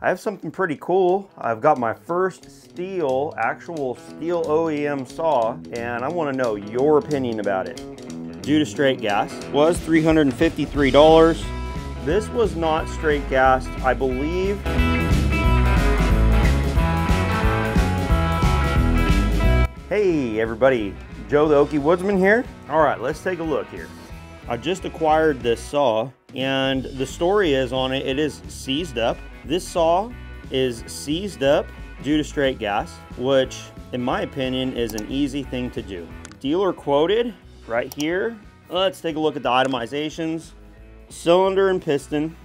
I have something pretty cool. I've got my first Stihl, actual Stihl OEM saw, and I wanna know your opinion about it. Due to straight gas, was $353. This was not straight gas, I believe. Hey everybody, Joe the Oakie Woodsman here. All right, let's take a look here. I just acquired this saw and the story is on it, it is seized up. This saw is seized up due to straight gas, which in my opinion is an easy thing to do. Dealer quoted right here. Let's take a look at the itemizations. Cylinder and piston,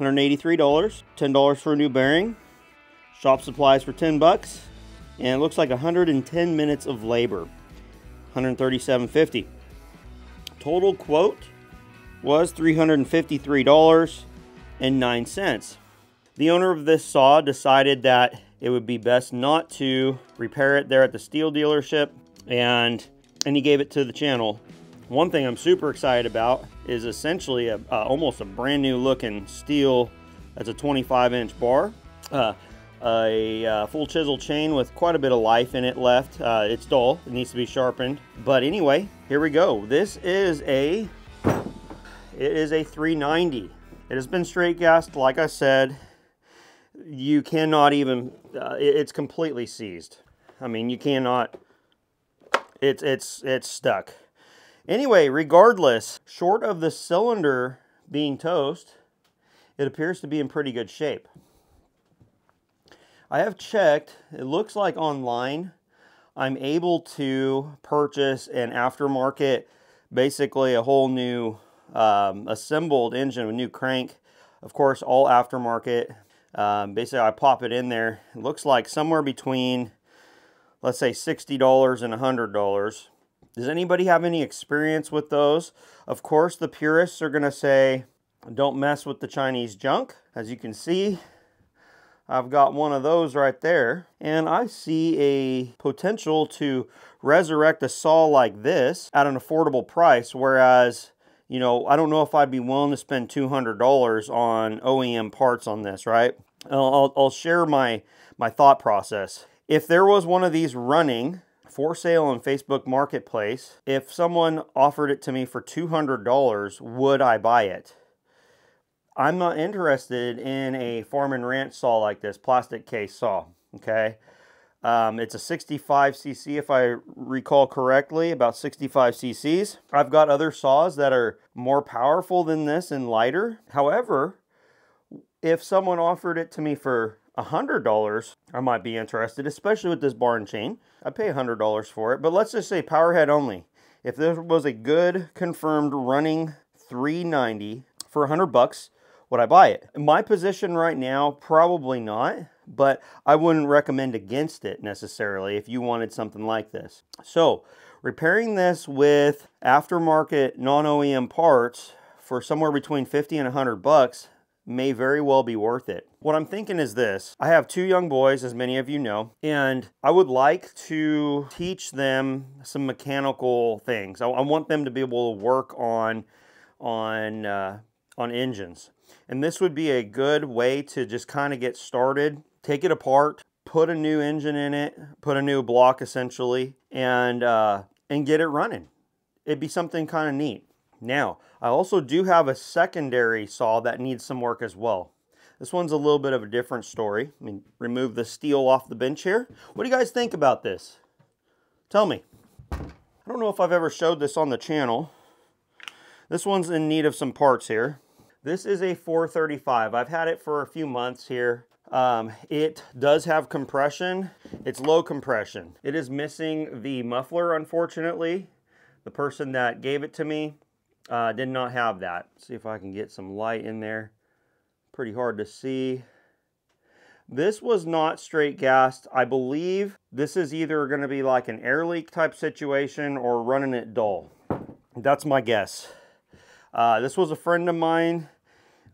$183, $10 for a new bearing. Shop supplies for 10 bucks. And it looks like 110 minutes of labor, 137.50. Total quote was $353.09. The owner of this saw decided that it would be best not to repair it there at the Stihl dealership and and he gave it to the channel. One thing I'm super excited about is essentially a, uh, almost a brand new looking Stihl that's a 25 inch bar. Uh, a uh, full chisel chain with quite a bit of life in it left. Uh, it's dull, it needs to be sharpened. But anyway, here we go. This is a, it is a 390. It has been straight gassed, like I said. You cannot even, uh, it's completely seized. I mean, you cannot, it's, it's, it's stuck. Anyway, regardless, short of the cylinder being toast, it appears to be in pretty good shape. I have checked, it looks like online, I'm able to purchase an aftermarket, basically a whole new um, assembled engine with new crank. Of course, all aftermarket. Um, basically, I pop it in there. It looks like somewhere between, let's say, $60 and $100. Does anybody have any experience with those? Of course, the purists are going to say, don't mess with the Chinese junk. As you can see, I've got one of those right there. And I see a potential to resurrect a saw like this at an affordable price. Whereas, you know, I don't know if I'd be willing to spend $200 on OEM parts on this, right? I'll, I'll share my, my thought process. If there was one of these running for sale on Facebook Marketplace, if someone offered it to me for $200, would I buy it? I'm not interested in a farm and ranch saw like this, plastic case saw, okay? Um, it's a 65 cc if I recall correctly, about 65 cc's. I've got other saws that are more powerful than this and lighter. However, if someone offered it to me for $100, I might be interested, especially with this bar and chain. I'd pay $100 for it, but let's just say powerhead only. If there was a good confirmed running 390 for 100 bucks, would I buy it? My position right now, probably not, but I wouldn't recommend against it necessarily if you wanted something like this. So repairing this with aftermarket non-OEM parts for somewhere between 50 and 100 bucks may very well be worth it. What I'm thinking is this. I have two young boys, as many of you know, and I would like to teach them some mechanical things. I, I want them to be able to work on, on, uh, on engines. And this would be a good way to just kind of get started, take it apart, put a new engine in it, put a new block essentially, and, uh, and get it running. It'd be something kind of neat. Now, I also do have a secondary saw that needs some work as well. This one's a little bit of a different story. I mean, remove the Stihl off the bench here. What do you guys think about this? Tell me. I don't know if I've ever showed this on the channel. This one's in need of some parts here. This is a 435. I've had it for a few months here. Um, it does have compression. It's low compression. It is missing the muffler, unfortunately. The person that gave it to me uh, did not have that. Let's see if I can get some light in there. Pretty hard to see. This was not straight gassed. I believe this is either going to be like an air leak type situation or running it dull. That's my guess. Uh, this was a friend of mine.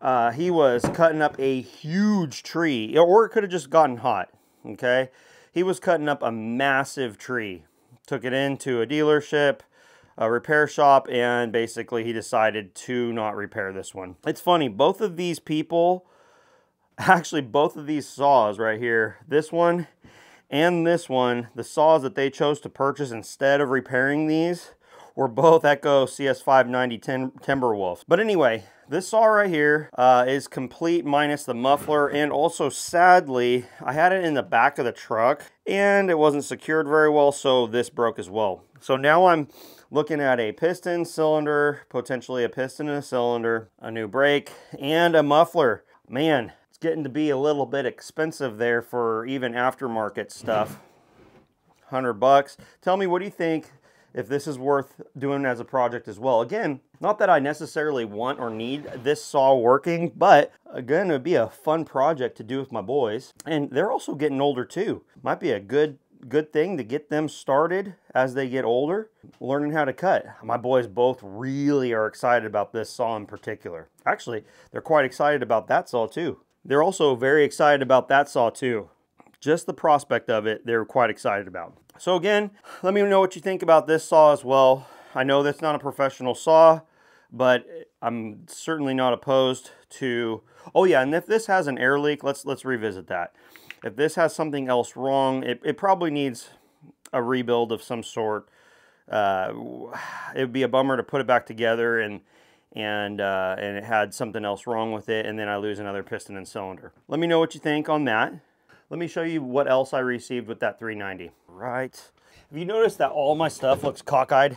Uh, he was cutting up a huge tree, or it could have just gotten hot, okay? He was cutting up a massive tree. Took it into a dealership, a repair shop, and basically he decided to not repair this one. It's funny, both of these people Actually, both of these saws right here, this one and this one, the saws that they chose to purchase instead of repairing these were both Echo CS590 Timberwolf. But anyway, this saw right here uh, is complete minus the muffler and also sadly, I had it in the back of the truck and it wasn't secured very well, so this broke as well. So now I'm looking at a piston, cylinder, potentially a piston and a cylinder, a new brake, and a muffler. Man, it's getting to be a little bit expensive there for even aftermarket stuff. 100 bucks. Tell me, what do you think if this is worth doing as a project as well. Again, not that I necessarily want or need this saw working, but again, it would be a fun project to do with my boys. And they're also getting older too. Might be a good good thing to get them started as they get older, learning how to cut. My boys both really are excited about this saw in particular. Actually, they're quite excited about that saw too. They're also very excited about that saw too. Just the prospect of it, they're quite excited about. So again, let me know what you think about this saw as well. I know that's not a professional saw, but I'm certainly not opposed to, oh yeah, and if this has an air leak, let's, let's revisit that. If this has something else wrong, it, it probably needs a rebuild of some sort. Uh, it would be a bummer to put it back together and and uh, and it had something else wrong with it, and then I lose another piston and cylinder. Let me know what you think on that. Let me show you what else I received with that 390. Right. Have you noticed that all my stuff looks cockeyed?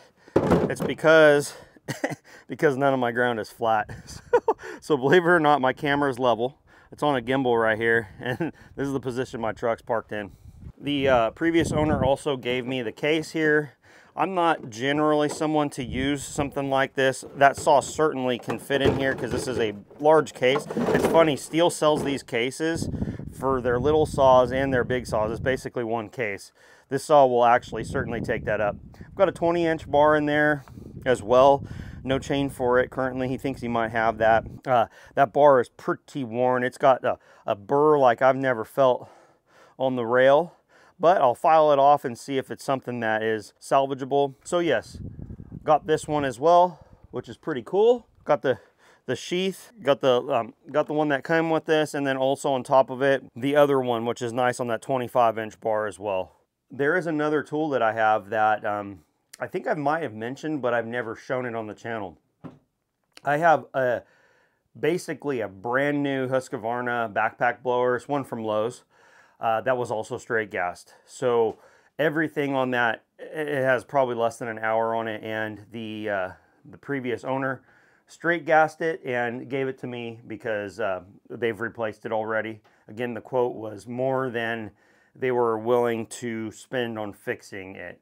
It's because because none of my ground is flat. So, believe it or not, my camera is level. It's on a gimbal right here, and this is the position my truck's parked in. The uh, previous owner also gave me the case here. I'm not generally someone to use something like this. That saw certainly can fit in here because this is a large case. It's funny, Stihl sells these cases for their little saws and their big saws. It's basically one case. This saw will actually certainly take that up. I've got a 20 inch bar in there as well. No chain for it. Currently, he thinks he might have that. Uh, that bar is pretty worn. It's got a, a burr like I've never felt on the rail. But I'll file it off and see if it's something that is salvageable. So yes, got this one as well, which is pretty cool. Got the the sheath, got the um, got the one that came with this, and then also on top of it, the other one, which is nice on that 25 inch bar as well. There is another tool that I have that um, I think I might have mentioned, but I've never shown it on the channel. I have a basically a brand new Husqvarna backpack blower. It's one from Lowe's. Uh, that was also straight gassed. So everything on that, it has probably less than an hour on it, and the uh, the previous owner straight gassed it and gave it to me because uh, they've replaced it already. Again, the quote was more than they were willing to spend on fixing it.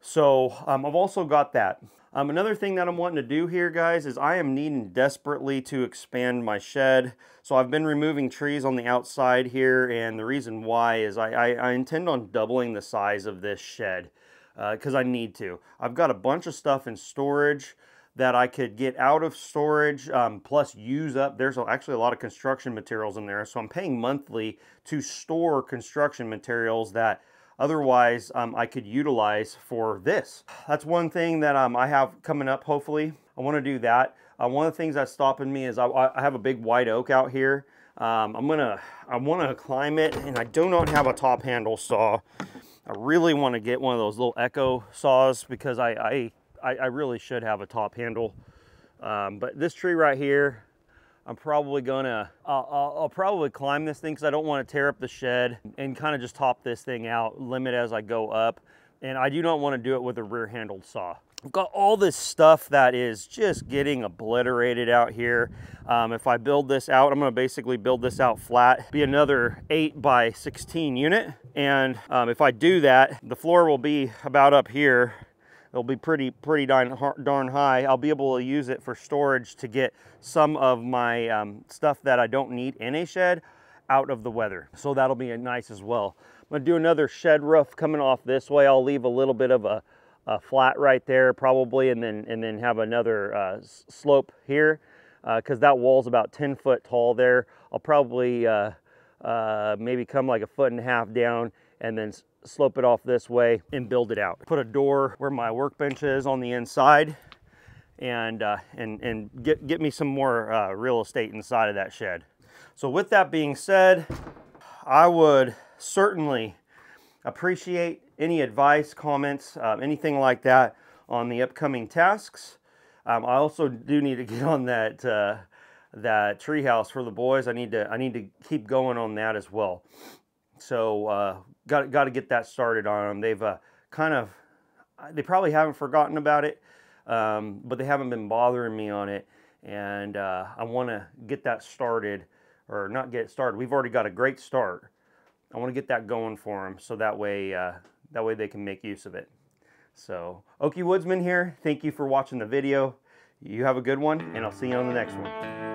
So um, I've also got that. Um, another thing that I'm wanting to do here, guys, is I am needing desperately to expand my shed. So I've been removing trees on the outside here, and the reason why is I, I, I intend on doubling the size of this shed because uh, I need to. I've got a bunch of stuff in storage that I could get out of storage um, plus use up. There's actually a lot of construction materials in there. So I'm paying monthly to store construction materials that otherwise um, I could utilize for this. That's one thing that um, I have coming up hopefully. I want to do that. Uh, one of the things that's stopping me is I, I have a big white oak out here. Um, I'm gonna, I want to climb it and I do not have a top handle saw. I really want to get one of those little Echo saws because I, I I, I really should have a top handle. Um, but this tree right here, I'm probably gonna, I'll, I'll probably climb this thing because I don't want to tear up the shed and kind of just top this thing out, limit as I go up. And I do not want to do it with a rear handled saw. I've got all this stuff that is just getting obliterated out here. Um, if I build this out, I'm gonna basically build this out flat, be another eight by 16 unit. And um, if I do that, the floor will be about up here it'll be pretty pretty darn, darn high. I'll be able to use it for storage to get some of my um, stuff that I don't need in a shed out of the weather. So that'll be nice as well. I'm gonna do another shed roof coming off this way. I'll leave a little bit of a, a flat right there probably and then, and then have another uh, slope here because uh, that wall's about 10 foot tall there. I'll probably uh, uh, maybe come like a foot and a half down and then slope it off this way and build it out. Put a door where my workbench is on the inside and uh, and and get get me some more uh, real estate inside of that shed. So with that being said, I would certainly appreciate any advice, comments, uh, anything like that on the upcoming tasks. Um, I also do need to get on that uh, that treehouse for the boys. I need to I need to keep going on that as well. So uh, got got to get that started on them. They've uh, kind of they probably haven't forgotten about it, um, but they haven't been bothering me on it, and uh, I want to get that started or not get it started. We've already got a great start. I want to get that going for them so that way uh, that way they can make use of it. So Oakie Woodsman here. Thank you for watching the video. You have a good one, and I'll see you on the next one.